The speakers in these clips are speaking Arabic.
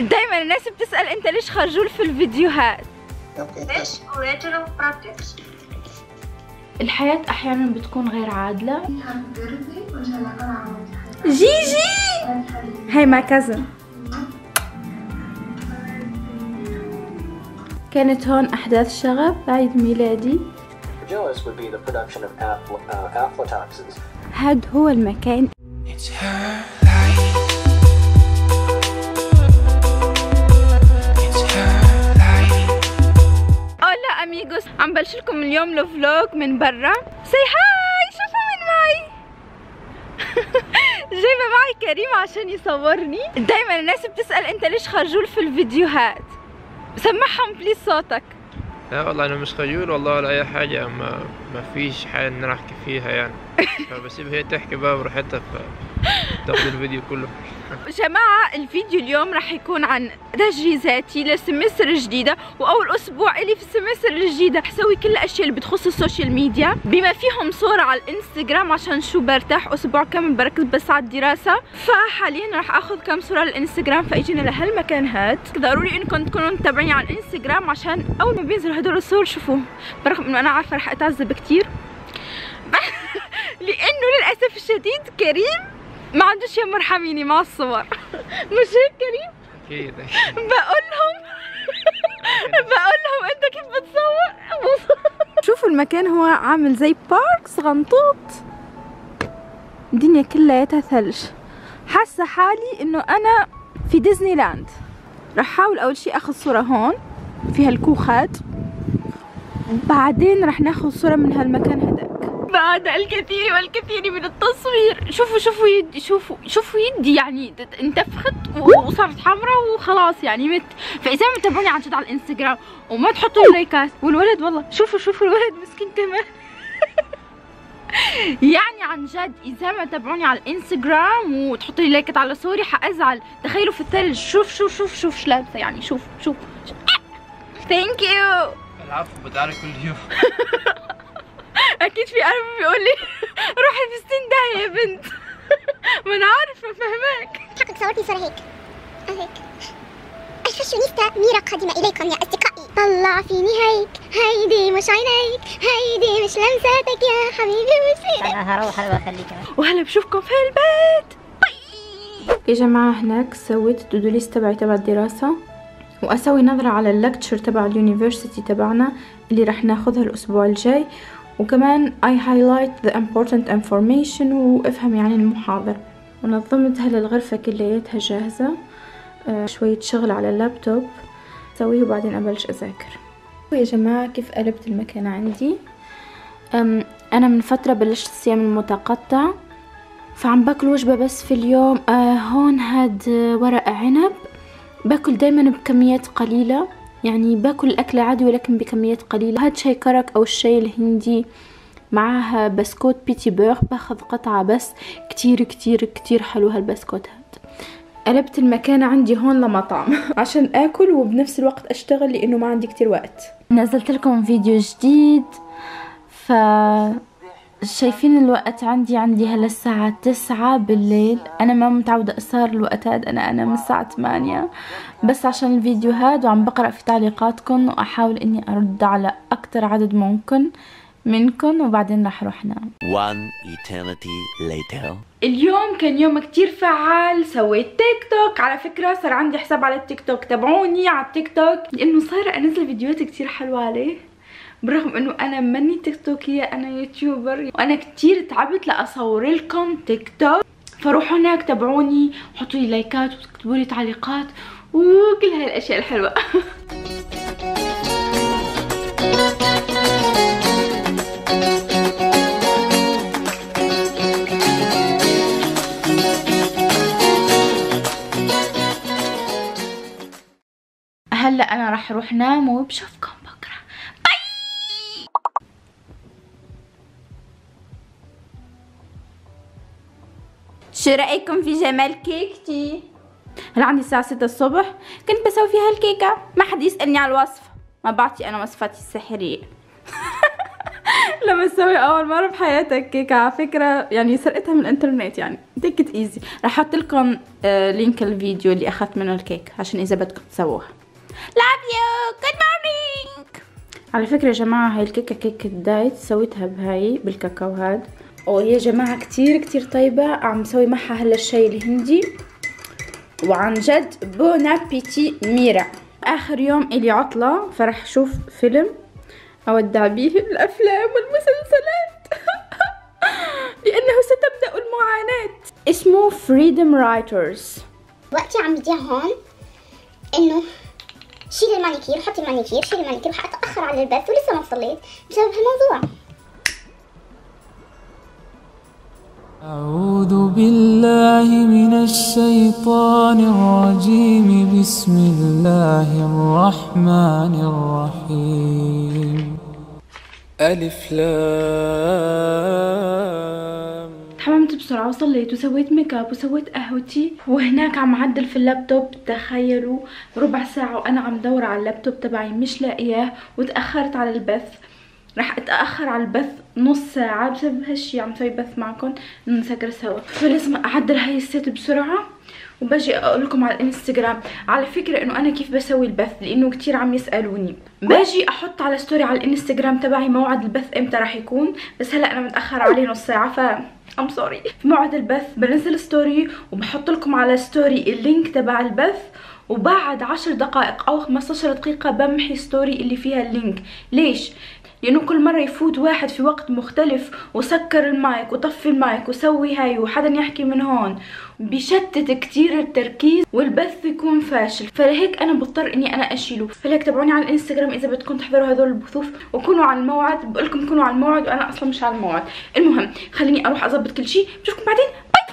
دايما الناس بتسأل أنت ليش خجول في الفيديوهات. الحياة أحيانا بتكون غير عادلة. جيجي هاي ما كذا. كانت هون أحداث شغب عيد ميلادي. Uh. هاد هو المكان. It's her اميغوس عم بلش لكم اليوم الفلوج من برا سي هاي شوفوا من معي جايبه معي كريم عشان يصورني دايما الناس بتسال انت ليش خجول في الفيديوهات سمعهم بليز صوتك لا والله أنا مش خجول والله ولا اي حاجة ما ما فيش حاجة ان أنا احكي فيها يعني فبسيب هي تحكي بقى براحتها فتاخد الفيديو كله جماعة الفيديو اليوم راح يكون عن تجهيزاتي لل semester الجديدة وأول أسبوع إلي في ال semester الجديدة. حسوي كل الأشياء اللي بتخص ال social media. بما فيهم صورة على الإنستغرام عشان شو برتاح أسبوع كامل بركز بس على الدراسة. فحاليا راح أخذ كم صورة للإنستغرام فإجينا لهالمكان هاد ضروري إنكم تكونوا متابعيني على الإنستغرام عشان أول ما بينزلوا هدول الصور شوفوا. برغم إنه أنا عارفة راح أتعذب كتير. لأنه للأسف الشديد كريم ما عندوش يا مرحميني مع الصور. مش هيك كريم؟ أكيد بقول لهم بقول لهم أنت كيف بتصور؟ شوفوا المكان هو عامل زي بارك صغنطوط الدنيا كلها ثلج. حاسة حالي إنه أنا في ديزني لاند رح أحاول أول شي أخذ صورة هون في هالكوخات. بعدين رح ناخذ صورة من هالمكان هداك. بعد الكثير والكثير من التصوير. شوفوا شوفوا يدي شوفوا شوفوا يدي يعني انتفخت وصارت حمراء وخلاص يعني مت. فإذا ما تتابعوني عن جد على الإنستغرام وما تحطوا likeات والولد والله شوفوا شوفوا الولد مسكين كمان. يعني عن جد إذا ما تابعوني على الإنستغرام وتحطوا لي likeات على صوري حأزعل. تخيلوا في الثلج. شوف شوف شوف شوف شو لابسة يعني. شوف شوف. thank you العفو بتعرف كل يوم. أكيد في قلب بيقول لي روحي في ستين داهيه يا بنت. ما أنا عارفة فهماك. حقك صورتني صورة هيك. أو هيك. الفاشونيستا ميرا قادمة إليكم يا أصدقائي. طلع فيني هيك هيدي مش عينيك. هيدي مش لمساتك يا حبيبي مش أنا هروح أنا بخليك وهلا بشوفكم في البيت. يا جماعة هناك سويت ال to-do list تبعي تبع الدراسة. وأسوي نظرة على ال lecture تبع ال university تبعنا اللي رح ناخذها الأسبوع الجاي. وكمان I highlight the important information وافهم يعني المحاضر. ونظمتها للغرفة كلياتها جاهزة. آه، شوية شغل على اللابتوب. سويه وبعدين أبلش أذاكر. يا جماعة كيف قلبت المكان عندي؟ أنا من فترة بلشت الصيام المتقطع فعم باكل وجبة بس في اليوم. آه هون هاد ورق عنب. باكل دايما بكميات قليلة. يعني باكل الأكل عادي ولكن بكميات قليلة. هاد شاي كرك أو الشاي الهندي معاها بسكوت بيتي بير باخذ قطعة بس. كتير كتير كتير حلو هالبسكوت هاد. قلبت المكان عندي هون لمطعم عشان آكل وبنفس الوقت أشتغل لأنه ما عندي كتير وقت. نزلت لكم فيديو جديد ف شايفين الوقت عندي عندي هلا الساعة تسعة بالليل. أنا ما متعودة أسهر الوقت هاد أنا أنا من الساعة ثمانية بس عشان الفيديو هاد وعم بقرأ في تعليقاتكم وأحاول إني أرد على أكتر عدد ممكن منكم وبعدين رح أروح نام. One eternity later. اليوم كان يوم كتير فعال. سويت تيك توك. على فكرة صار عندي حساب على التيك توك. تابعوني على التيك توك. لأنه صايرة أنزل فيديوهات كتير حلوة عليه. برغم إنه أنا ماني تيك توكية أنا YouTuber. وأنا كتير تعبت لأصور لكم تيك توك فروحوا هناك تابعوني حطوا لي لايكات وتكتبوا لي تعليقات وكل هاي الأشياء الحلوة. هلأ أنا راح أروح نام وبشوفكم شو رأيكم في جمال كيكتي؟ هلا عندي الساعة 6 الصبح كنت بسوي فيها الكيكة. ما حد يسألني على الوصفه ما بعطي أنا وصفاتي السحرية. لما تسوي أول مرة بحياتك كيكة على فكرة يعني سرقتها من الإنترنت يعني take it easy رح أحط لكم آه link الفيديو اللي أخذت منه الكيك عشان إذا بدكم تسووها. love you good morning على فكرة يا جماعة هاي الكيكة كيكة diet سويتها بهاي بالكاكاو هاد. ويا جماعة كتير كتير طيبة عم سوي معها هلا الشاي الهندي. وعن جد bon appétit ميرا آخر يوم إلي عطلة فرح شوف فيلم أودع به الأفلام والمسلسلات. لأنه ستبدأ المعاناة. اسمه Freedom Writers وقتي عم يضيع هون إنه شيل المانيكير حطي المانيكير شيل المانيكير وحأتأخر على البث ولسه ما وصلت بسبب هالموضوع. أعوذ بالله من الشيطان الرجيم. بسم الله الرحمن الرحيم. ألف لام. حممت بسرعة وصليت وسويت make up وسويت قهوتي وهناك عم عدل في اللابتوب. تخيلوا ربع ساعة وأنا عم دور على اللابتوب تبعي مش لاقياه وتأخرت على البث. رح أتأخر على البث نص ساعة بسبب هالشي عم سوي بث معكم نسكر سوا. فلازم أعدل هاي ال set بسرعة وبجي أقول لكم على الإنستغرام على فكرة إنه أنا كيف بسوي البث؟ لأنه كتير عم يسألوني. باجي أحط على story على الإنستغرام تبعي موعد البث إمتى راح يكون؟ بس هلا أنا متأخر عليه نص ساعة ف I'm sorry في موعد البث بنزل story وبحط لكم على story ال link تبع البث وبعد عشر دقائق أو 15 دقيقة بمحي story اللي فيها ال link. ليش؟ لأنه كل مرة يفوت واحد في وقت مختلف وسكر المايك وطفي المايك وسوي هاي وحدا يحكي من هون. بيشتت كتير التركيز والبث يكون فاشل. فلهيك أنا بضطر إني أنا أشيله. فلهيك تابعوني على الإنستغرام إذا بدكم تحضروا هدول البثوث وكونوا على الموعد. بقولكم كونوا على الموعد وأنا أصلا مش على الموعد. المهم خليني أروح أظبط كل شيء. بشوفكم بعدين. باي.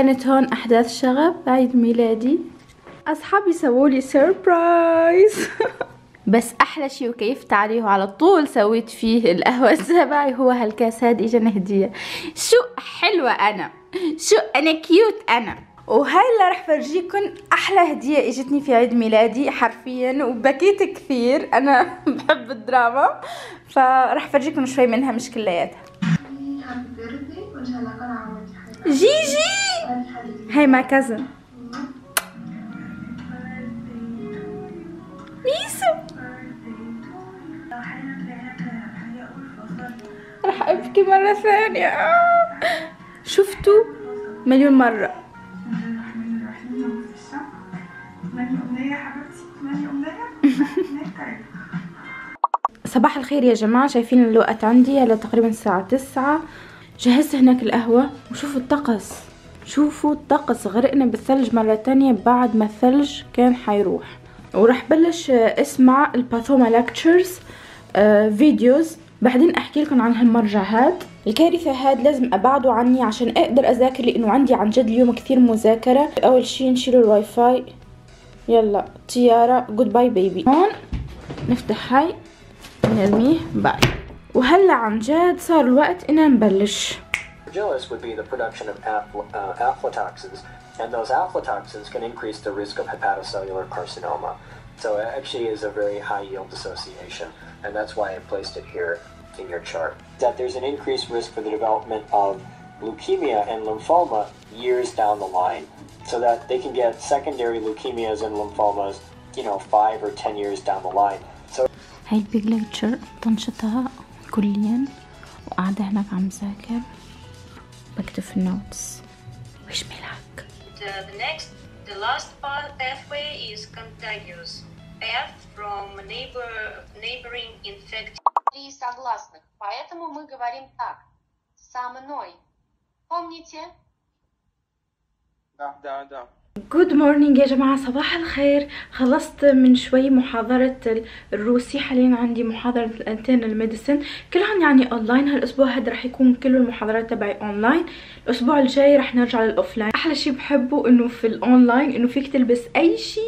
كانت هون أحداث شغب عيد ميلادي. أصحابي سووا لي surprise بس أحلى شيء وكيفت عليه وعلى طول سويت فيه القهوة تبعي هو هالكاس. هاد اجاني هديه شو حلوة أنا. شو أنا cute أنا. اللي رح فرجيكم أحلى هدية إجتني في عيد ميلادي حرفيا وبكيت كثير. أنا بحب الدراما. فرح فرجيكم شوي منها مش كلياتها. جيجي هاي ماي كازن ميسو. راح أبكي مرة ثانية. شفتوا؟ مليون مرة. صباح الخير يا جماعة. شايفين الوقت عندي؟ هلا تقريبا الساعة تسعة. جهزت هناك القهوة وشوفوا الطقس. شوفوا الطقس غرقنا بالثلج مرة تانية بعد ما الثلج كان حيروح. وراح بلش آه، اسمع الباثوما آه، videos بعدين أحكي لكم عن هالمرجع هاد الكارثة هاد لازم أبعده عني عشان أقدر أذاكر لأنه عندي عن جد اليوم كثير مذاكرة. أول شي نشيل الواي فاي يلا طيارة goodbye baby هون نفتح هاي نرميه. باي وهلا عن جد صار الوقت ان نبلش. Fragilis would be the production of afl- uh, aflatoxins, and those aflatoxins can increase the risk of hepatocellular carcinoma. So it actually is a very high yield association, and that's why I placed it here in your chart. That there's an increased risk for the development of leukemia and lymphoma years down the line, so that they can get secondary leukemias and lymphomas, you know, five or ten years down the line. So هاي البيج ليكتشر بنشطها كليا وقاعدة هناك عم ذاكر respective notes. Wish me luck. The, the next, the last pathway is contagious. Path from neighbor, neighboring infected. Три согласных, поэтому мы говорим так. Со мной. Помните? Да, да, да. good morning يا جماعة صباح الخير. خلصت من شوي محاضرة ال- الروسي. حاليا عندي محاضرة ال internal medicine كلهم يعني اونلاين هالأسبوع هذا رح يكون كل المحاضرات تبعي اونلاين الأسبوع الجاي رح نرجع لل offline أحلى شي بحبه إنه في الاونلاين إنه فيك تلبس أي شي.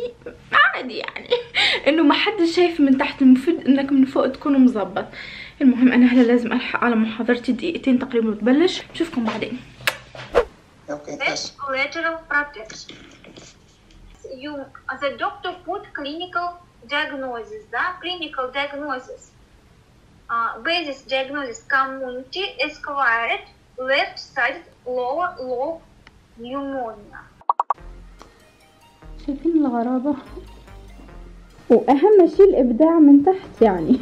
عادي يعني. إنه ما حد شايف من تحت. المفروض إنك من فوق تكون مظبط. المهم أنا هلا لازم ألحق على محاضرتي. دقيقتين تقريبا بتبلش بشوفكم بعدين. That's collateral protection. You, the doctor put clinical diagnosis, да, clinical diagnosis. Uh, basis diagnosis community acquired left-sided lower lobe pneumonia. شايفين الغرابة وأهم شيء الإبداع من تحت يعني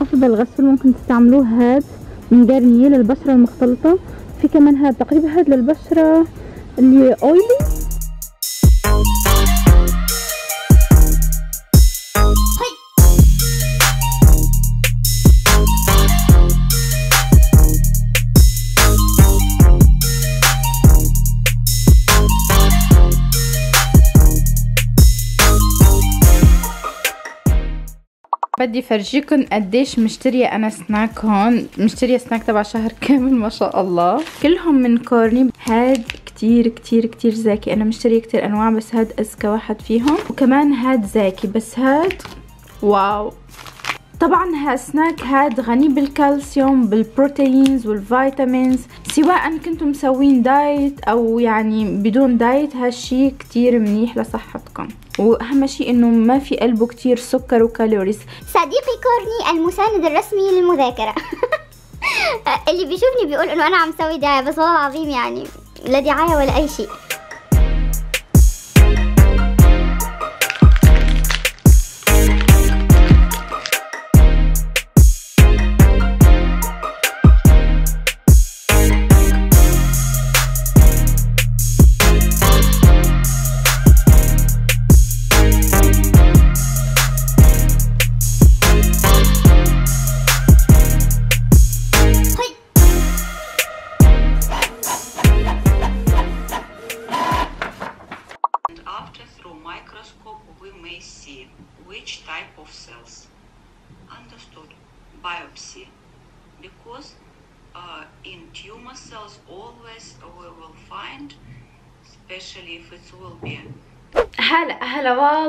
أفضل غسول ممكن تستعملوه هاد من جارنيه للبشرة المختلطة في كمان هاد تقريبا هاد للبشرة اللي اويلي بدي فرجيكم قديش مشترية أنا سناك هون. مشترية سناك تبع شهر كامل ما شاء الله. كلهم من كورني. هاد كتير كتير كتير زاكي. أنا مشترية كتير أنواع بس هاد أزكى واحد فيهم. وكمان هاد زاكي بس هاد wow. طبعا هالسناك هاد غني بالكالسيوم بال proteins والفيتامينز. سواء كنتم مسوين diet أو يعني بدون diet هالشي كتير منيح لصحتكم. وأهم شي إنه ما في قلبه كتير سكر وكالوريز. صديقي كورني المساند الرسمي للمذاكرة. اللي بيشوفني بيقول إنه أنا عم سوي دعاية بس والله العظيم يعني لا دعاية ولا أي شيء.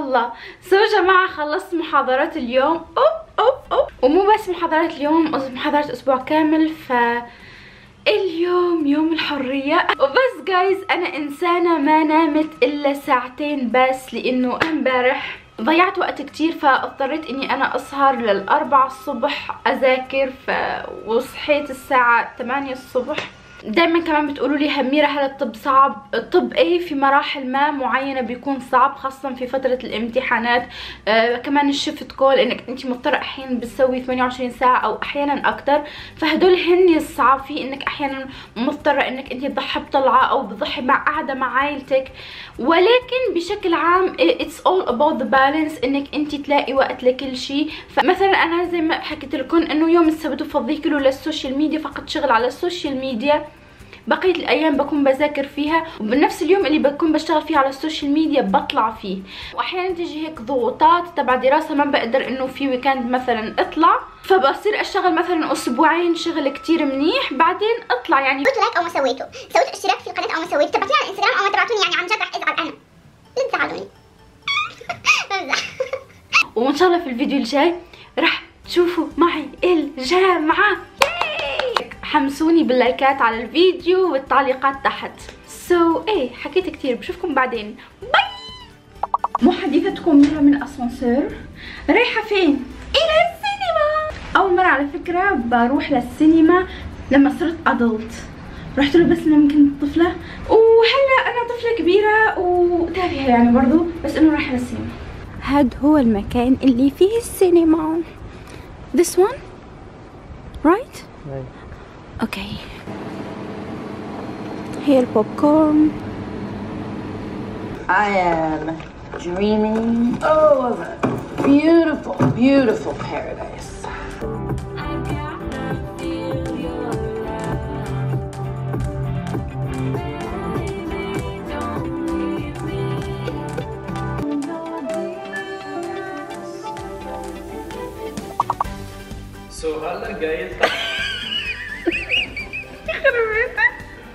هلا والله سو جماعة خلصت محاضرات اليوم. أوب أوب أوب. ومو بس محاضرات اليوم محاضرات أسبوع كامل. ف اليوم يوم الحرية. وبس جايز أنا إنسانة ما نامت إلا ساعتين بس لأنه امبارح ضيعت وقت كتير فاضطريت إني أنا أسهر للأربعة الصبح أذاكر ف... وصحيت الساعة 8 الصبح. دايما كمان بتقولوا لي هميرة هل الطب صعب. الطب إيه في مراحل ما معينة بيكون صعب خاصة في فترة الامتحانات؟ آه كمان ال shift call إنك انت مضطرة أحيانا بتسوي 28 ساعة أو أحيانا أكتر. فهدول هن الصعب في إنك أحيانا مضطرة إنك انت تضحي بطلعة أو بتضحي مع قعدة مع عائلتك. ولكن بشكل عام it's all about the balance إنك انت تلاقي وقت لكل شيء. فمثلا أنا زي ما حكيت لكم إنه يوم السبت بفضيه كله لل social media فقط شغل على ال social media. بقية الأيام بكون بذاكر فيها وبنفس اليوم اللي بكون بشتغل فيه على ال social media بطلع فيه. وأحيانا تجي هيك ضغوطات تبع دراسة ما بقدر إنه في weekend مثلا أطلع فبصير أشتغل مثلا أسبوعين شغل كتير منيح بعدين أطلع يعني. قلت like أو ما سويته. سويت اشتراك في القناة أو ما سويته. تابعتوني على الانستغرام أو ما تبعتوني يعني عن جد رح أزعل أنا. لا تزعلوني. وإن شاء الله في الفيديو الجاي راح تشوفوا معي الجامعة. ياي! حمسوني باللايكات على الفيديو والتعليقات تحت. so so, إيه حكيت كتير بشوفكم بعدين. باي محدثتكم ميرا من اسانسير رايحة فين؟ إلى السينما! أول مرة على فكرة بروح للسينما لما صرت adult رحت له بس لما كنت طفلة. وهلأ أنا طفلة كبيرة وتافهة يعني برضو بس إنه رايحة للسينما. هاد هو المكان اللي فيه السينما. This one? Right? Okay. Here, popcorn. I am dreaming oh, of a beautiful, beautiful paradise. So, hello guys.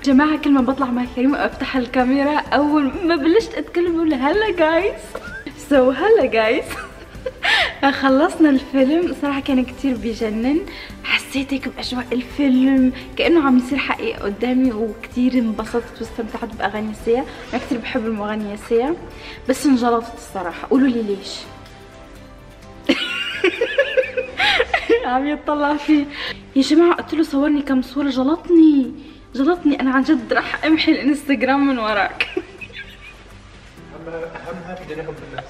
جماعة كل ما بطلع مع كريم افتح الكاميرا أول ما بلشت أتكلم بقول هلا جايز سو هلا جايز خلصنا الفيلم. صراحة كان كتير بيجنن حسيت هيك بأجواء الفيلم كأنه عم يصير حقيقة قدامي وكتير انبسطت واستمتعت بأغاني سيا. أنا كتير بحب المغنية سيا. بس انجلطت الصراحة. قولوا لي ليش. عم يطلع فيه. يا جماعة قلت له صورني كم صورة. جلطني. جلطني. أنا عن جد رح أمحي الإنستغرام من وراك. بالناس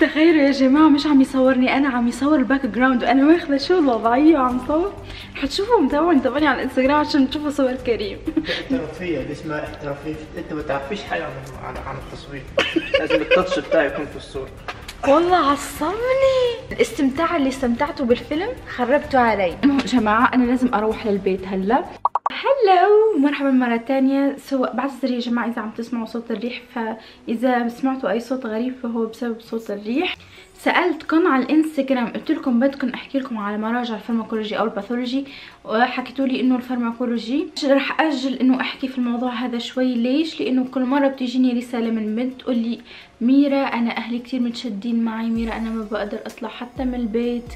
تخيلوا يا جماعة مش عم يصورني. أنا عم يصور ال background وأنا ماخذة شو الوضعية وعم صور. حتشوفوا متابعين تابعوني على الإنستغرام عشان تشوفوا صور كريم. احترافية دي اسمها احترافيه أنت ما تعرفيش حاجة عن عن, عن التصوير. لازم ال touch بتاعي يكون في الصورة. والله عصبني. الاستمتاع اللي استمتعته بالفيلم خربته علي. المهم يا جماعة أنا لازم أروح للبيت هلا. hello مرحبا مرة تانية. so بعتذر يا جماعة إذا عم تسمعوا صوت الريح فإذا سمعتوا أي صوت غريب فهو بسبب صوت الريح. سألتكم على الإنستغرام قلت لكم بدكم أحكي لكم على مراجع ال pharmacology أو ال pathology وحكيتوا لي إنه ال pharmacology رح أجل إنه أحكي في الموضوع هذا شوي. ليش؟ لإنه كل مرة بتجيني رسالة من بنت تقول لي ميرا أنا أهلي كتير متشدين معي ميرا أنا ما بقدر أطلع حتى من البيت.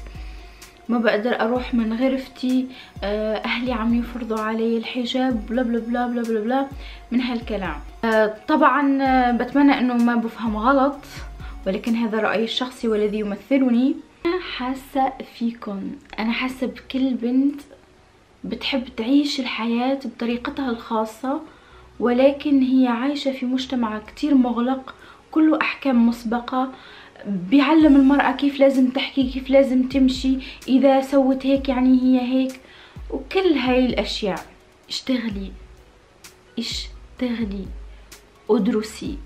ما بقدر أروح من غرفتي آه، أهلي عم يفرضوا علي الحجاب بلا بلا بلا بلا بلا, بلا من هالكلام. آه، طبعا آه، بتمنى إنه ما بفهم غلط ولكن هذا رأيي الشخصي والذي يمثلني. أنا حاسة فيكم أنا حاسة بكل بنت بتحب تعيش الحياة بطريقتها الخاصة ولكن هي عايشة في مجتمع كتير مغلق كله أحكام مسبقة. بيعلم المرأة كيف لازم تحكي كيف لازم تمشي إذا سوت هيك يعني هي هيك. وكل هاي الأشياء اشتغلي اشتغلي ادرسي.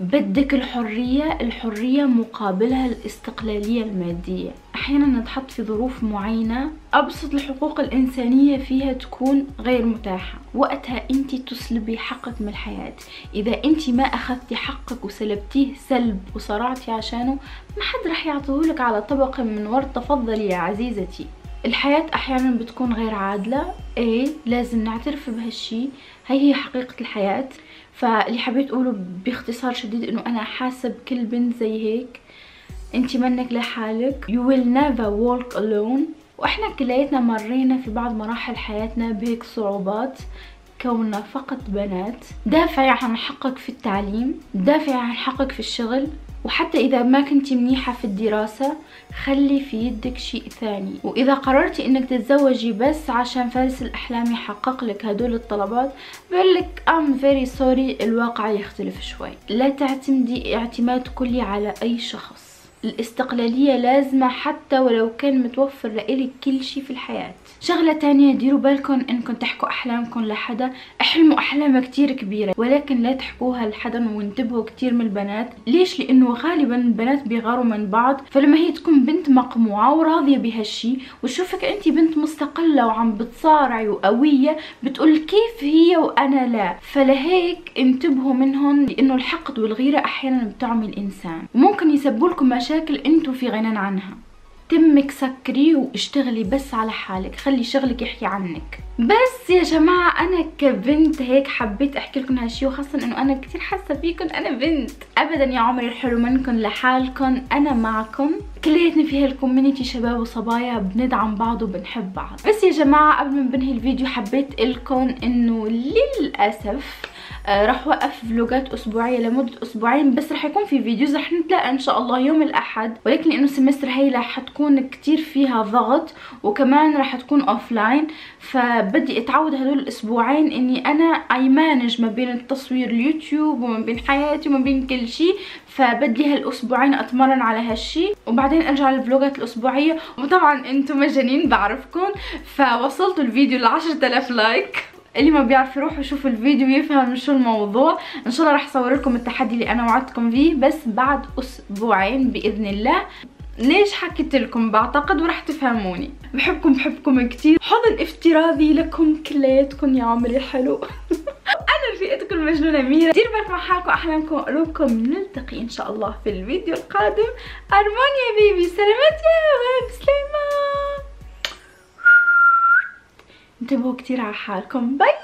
بدك الحرية الحرية مقابلها الاستقلالية المادية. أحيانا نتحط في ظروف معينة أبسط الحقوق الإنسانية فيها تكون غير متاحة. وقتها أنت تسلبي حقك من الحياة. إذا أنت ما أخذتي حقك وسلبتيه سلب وصرعتي عشانه ما حد رح يعطيهولك على طبق من ورد تفضلي يا عزيزتي. الحياة أحيانا بتكون غير عادلة. إيه؟ لازم نعترف بهالشي. هي هي حقيقة الحياة. فاللي حبيت أقوله باختصار شديد إنه أنا حاسة بكل بنت زي هيك. انت منك لحالك. You will never walk alone. وإحنا كلياتنا مرينا في بعض مراحل حياتنا بهيك صعوبات كوننا فقط بنات. دافعي عن حقك في التعليم دافعي عن حقك في الشغل. وحتى إذا ما كنتي منيحة في الدراسة خلي في يدك شيء ثاني. وإذا قررتي إنك تتزوجي بس عشان فارس الأحلام يحقق لك هدول الطلبات بقولك I'm very sorry الواقع يختلف شوي. لا تعتمدي اعتماد كلي على أي شخص. الاستقلالية لازمة حتى ولو كان متوفر لإلك كل شي في الحياة. شغلة تانية ديروا بالكم انكم تحكوا أحلامكم لحدا. أحلموا أحلام كتير كبيرة ولكن لا تحكوها لحدا وانتبهوا كتير من البنات. ليش؟ لأنه غالبا البنات بيغاروا من بعض فلما هي تكون بنت مقموعة وراضية بهالشي وتشوفك انت بنت مستقلة وعم بتصارعي وقوية بتقول كيف هي وأنا لا. فلهيك انتبهوا منهم لأنه الحقد والغيرة أحيانا بتعمي الإنسان. وممكن يسبوا لكم مشاكل أنتوا في غنى عنها. تمك سكري واشتغلي بس على حالك خلي شغلك يحكي عنك. بس يا جماعة أنا كبنت هيك حبيت أحكي لكم هالشي وخاصة إنه أنا كتير حاسة فيكم أنا بنت. أبدا يا عمري الحلو منكم لحالكم أنا معكم كلياتنا في هال community شباب وصبايا بندعم بعض وبنحب بعض. بس يا جماعة قبل ما بنهي الفيديو حبيت لكم إنه للأسف آه راح وقف فلوجات أسبوعية لمدة أسبوعين بس راح يكون في videos راح نتلاقى إن شاء الله يوم الأحد. ولكن لأنه ال semester هي راح تكون كتير فيها ضغط وكمان راح تكون offline فبدي أتعود هدول الأسبوعين إني أنا أ manage ما بين التصوير اليوتيوب وما بين حياتي وما بين كل شيء. فبدي هالأسبوعين أتمرن على هالشي وبعدين أرجع للفلوجات الأسبوعية. وطبعا أنتم مجانين بعرفكم فوصلتوا الفيديو ل 10000 like. اللي ما بيعرف يروح يشوف الفيديو ويفهم شو الموضوع. إن شاء الله راح أصور لكم التحدي اللي أنا وعدتكم فيه بس بعد أسبوعين بإذن الله. ليش حكيت لكم؟ بعتقد وراح تفهموني. بحبكم بحبكم كتير. حضن افتراضي لكم كلياتكم يا عمري الحلو المجنونة ميرا. دير بالك مع حالكم أحلامكم قلوبكم. نلتقي إن شاء الله في الفيديو القادم. أرمون يا بيبي. سلامات يا هوا سليمة انتبهوا كتير على حالكم. باي